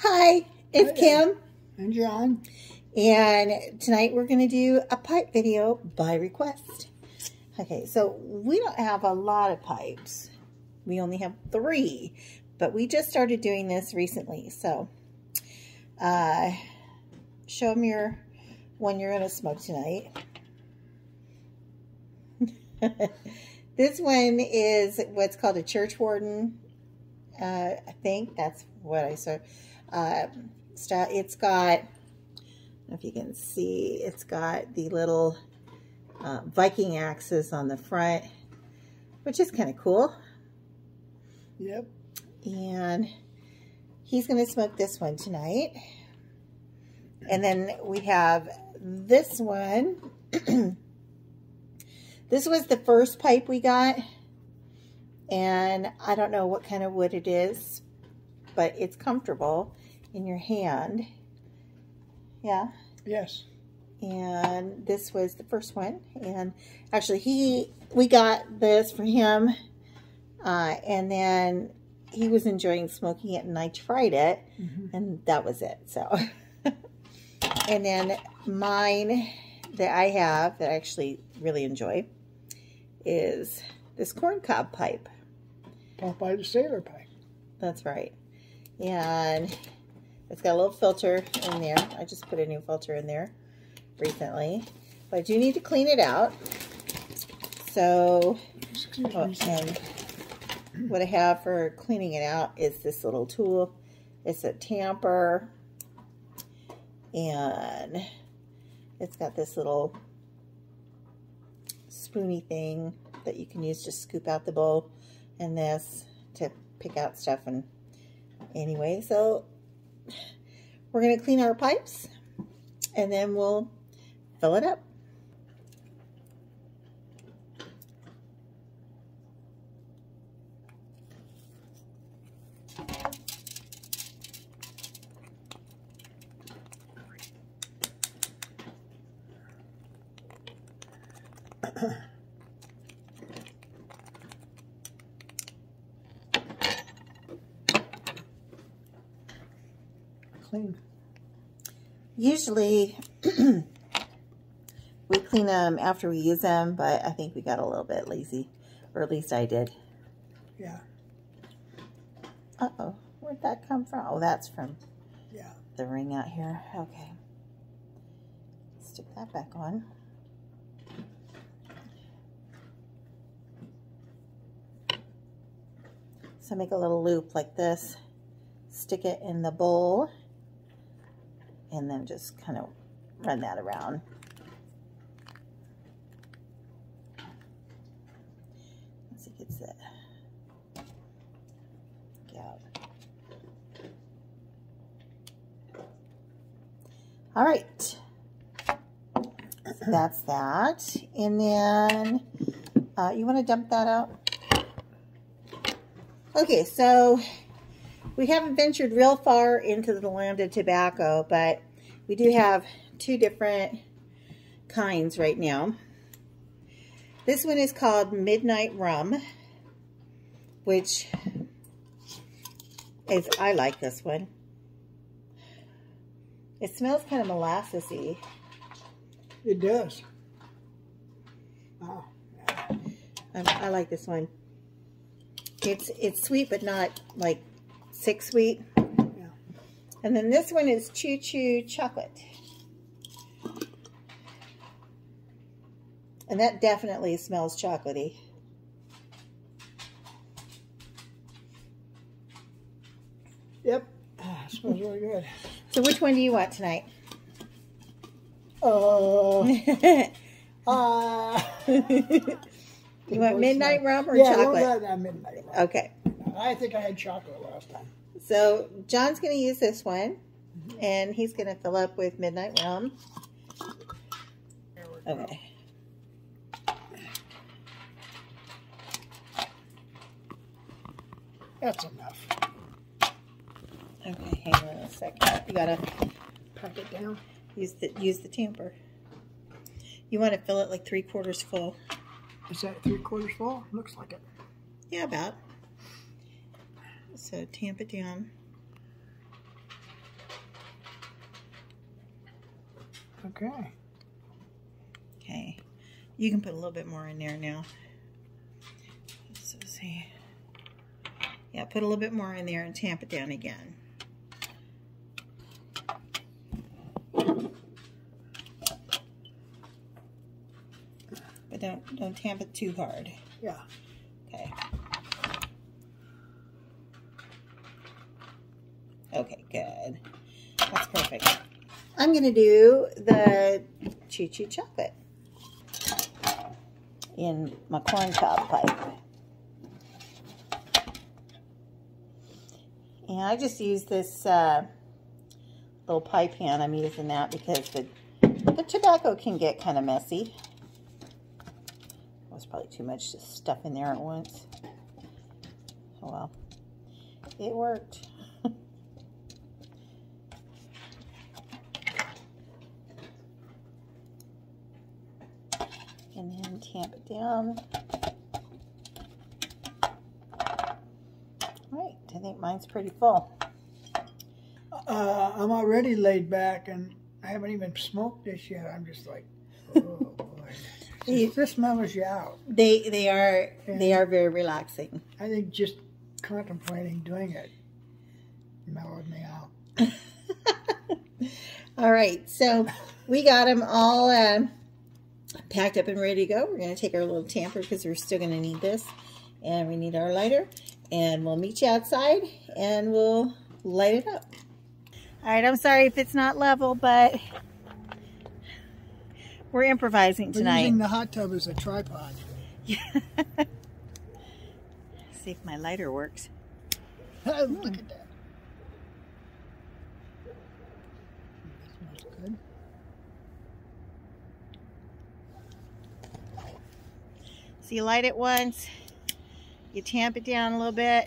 Hi, it's Hi Kim, And John. and tonight we're going to do a pipe video by request. Okay, so we don't have a lot of pipes. We only have three, but we just started doing this recently. So, uh, show them your one you're going to smoke tonight. this one is what's called a church warden. Uh, I think that's what I saw. Uh, it's got, if you can see, it's got the little uh, Viking axes on the front, which is kind of cool. Yep. And he's going to smoke this one tonight. And then we have this one. this was the first pipe we got. And I don't know what kind of wood it is, but it's comfortable in your hand. Yeah. Yes. And this was the first one. And actually, he we got this for him. Uh, and then he was enjoying smoking it, and I tried it, mm -hmm. and that was it. So, and then mine that I have that I actually really enjoy is this corncob pipe. Popeye the Sailor pipe. That's right. And it's got a little filter in there. I just put a new filter in there recently. But I do need to clean it out. So, oh, and what I have for cleaning it out is this little tool. It's a tamper. And it's got this little spoony thing that you can use to scoop out the bowl and this to pick out stuff and anyway so we're going to clean our pipes and then we'll fill it up clean? Usually, we clean them after we use them, but I think we got a little bit lazy, or at least I did. Yeah. Uh-oh, where'd that come from? Oh, that's from yeah. the ring out here. Okay. Stick that back on. So make a little loop like this. Stick it in the bowl and then just kind of run that around. Once it gets that out. All right. So that's that. And then uh, you want to dump that out? Okay, so we haven't ventured real far into the land of tobacco, but we do have two different kinds right now. This one is called Midnight Rum, which is, I like this one. It smells kind of molassesy. It does. Oh. I, I like this one. It's it's sweet, but not like sick sweet. Yeah. And then this one is Choo Choo Chocolate. And that definitely smells chocolatey. Yep, ah, smells really good. So which one do you want tonight? Uh, uh, you want midnight rum or yeah, chocolate? Yeah, midnight rum. Okay. I think I had chocolate last time. So John's going to use this one, mm -hmm. and he's going to fill up with midnight rum. Okay. That's enough. Okay, hang on a second. You gotta pack it down. Use the use the tamper. You want to fill it like three quarters full. Is that three quarters full? Looks like it. Yeah, about. So tamp it down. Okay. Okay. You can put a little bit more in there now. So see. Yeah, put a little bit more in there and tamp it down again. But don't don't tamp it too hard. Yeah. Okay. Okay, good. That's perfect. I'm going to do the Choo Choo Chocolate in my corn cob pipe. And I just use this uh, little pipe hand. I'm using that because the, the tobacco can get kind of messy. That was probably too much to stuff in there at once. Oh well, it worked. and then tamp it down. Right, I think mine's pretty full. Uh, I'm already laid back and I haven't even smoked this yet. I'm just like, oh boy. You- this mellows you out. They they are they are very relaxing. I think just contemplating doing it mellowed me out. all right, so we got them all uh, packed up and ready to go. We're going to take our little tamper because we're still going to need this, and we need our lighter, and we'll meet you outside and we'll light it up. All right, I'm sorry if it's not level, but we're improvising We're tonight. using the hot tub as a tripod. See if my lighter works. Look at that. That smells good. So you light it once, you tamp it down a little bit,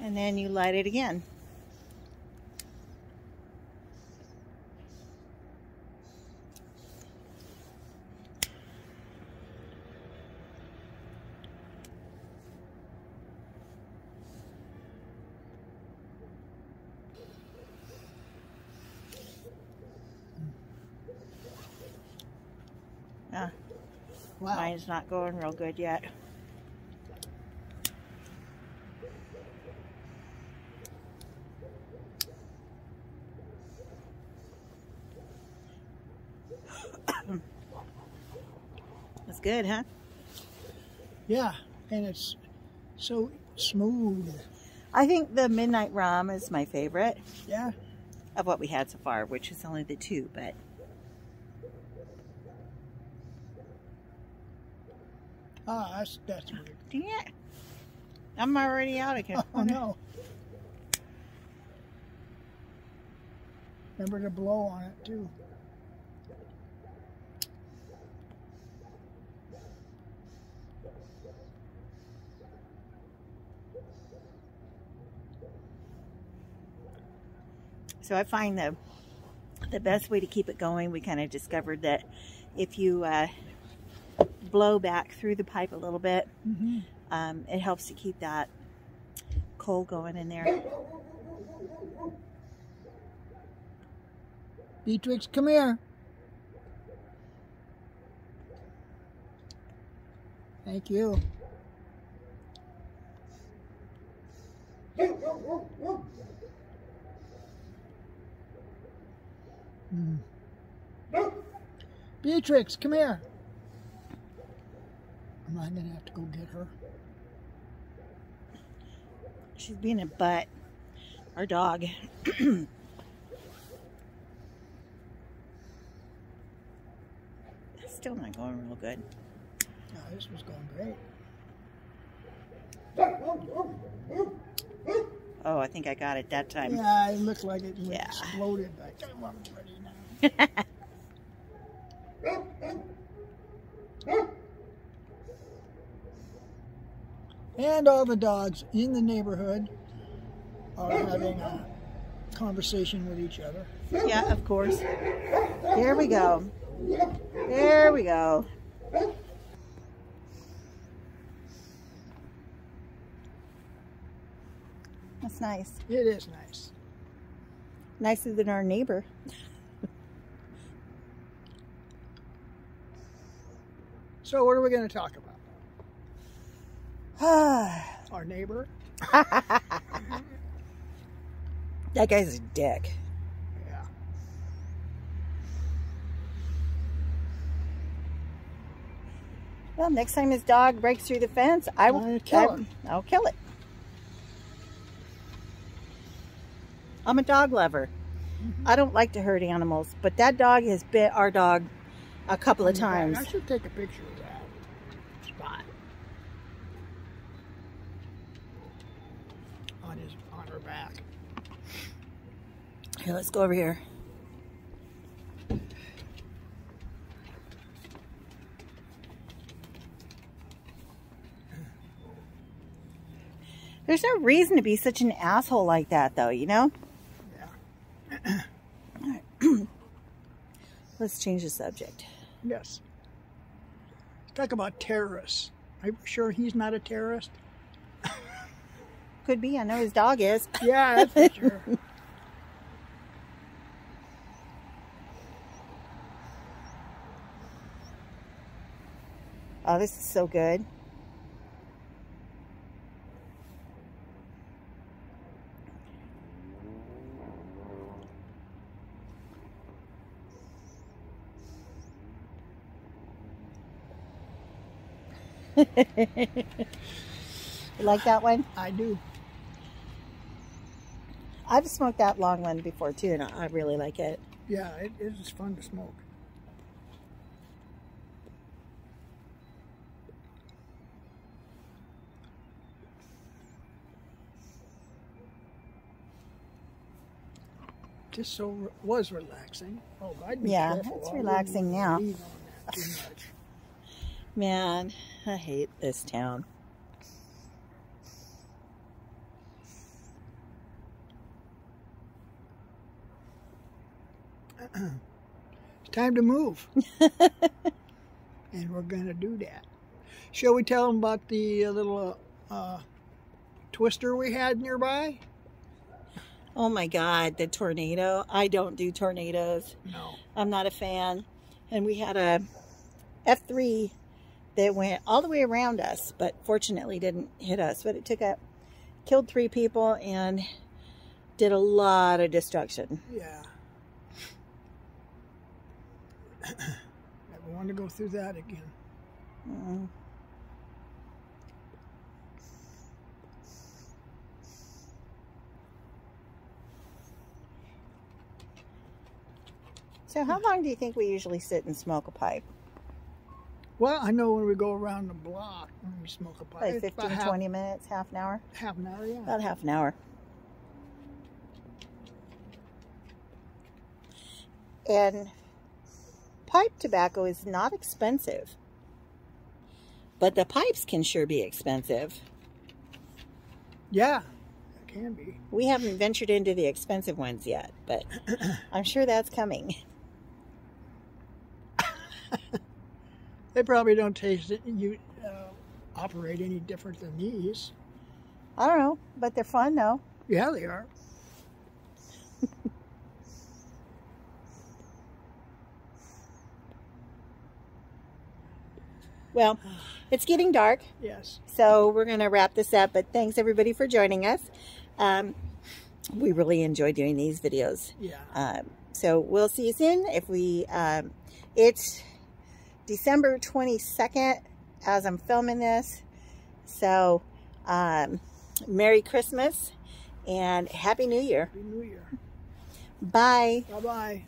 and then you light it again. Ah, Wow. mine's not going real good yet. That's good, huh? Yeah, and it's so smooth. I think the Midnight Rum is my favorite Yeah. of what we had so far, which is only the two, but Ah, that's that's weird. yeah. I'm already out again. Oh no. Remember to blow on it too. So I find the the best way to keep it going, we kind of discovered that if you uh, blow back through the pipe a little bit, Mm-hmm. um, it helps to keep that coal going in there. Beatrix, come here. Thank you. Hmm. Beatrix, come here. Am gonna have to go get her? She's being a butt. Our dog. That's still not going real good. No, this was going great. Oh, I think I got it that time. Yeah, it looked like it Yeah. exploded. I think I'm ready now. And all the dogs in the neighborhood are having a conversation with each other. yeah, of course. There we go. There we go. That's nice. It is nice. Nicer than our neighbor. So what are we going to talk about? Our neighbor? That guy's a dick. Yeah. Well, next time his dog breaks through the fence, I will I'll kill I- him. I'll kill it. I'm a dog lover. Mm-hmm. I don't like to hurt animals, but that dog has bit our dog a couple of times. I should take a picture of that spot. On his on her back. Here, let's go over here. There's no reason to be such an asshole like that, though, you know? Yeah. Let's change the subject. Yes. Talk about terrorists. Are you sure he's not a terrorist? Could be. I know his dog is. Yeah, that's for sure. Oh, this is so good. You like that one? I do. I've smoked that long one before too, and I really like it. Yeah, it it is fun to smoke. Just so re- was relaxing. Oh, I'd be Yeah, careful. it's relaxing now. lean on that too much. Man, I hate this town. It's time to move. and we're going to do that. Shall we tell them about the uh, little uh, uh, twister we had nearby? Oh my God, the tornado. I don't do tornadoes. No. I'm not a fan. And we had a F3 that went all the way around us, but fortunately didn't hit us. But it took a, killed three people and did a lot of destruction. Yeah. Never want to go through that again. Mm. So how long do you think we usually sit and smoke a pipe? Well, I know when we go around the block when we smoke a pipe, Like it's 15, about half, 20 minutes, half an hour? half an hour, yeah. About half an hour. And pipe tobacco is not expensive. But the pipes can sure be expensive. Yeah, it can be. We haven't ventured into the expensive ones yet, but I'm sure that's coming. They probably don't taste it. You uh, operate any different than these. I don't know, but they're fun though. Yeah, they are. Well, it's getting dark, Yes. so we're going to wrap this up. But thanks everybody for joining us. Um, we really enjoy doing these videos. Yeah. Um, so we'll see you soon. If we, um, it's December 22nd as I'm filming this. So, um, Merry Christmas and Happy New Year. Happy New Year. Bye. Bye bye.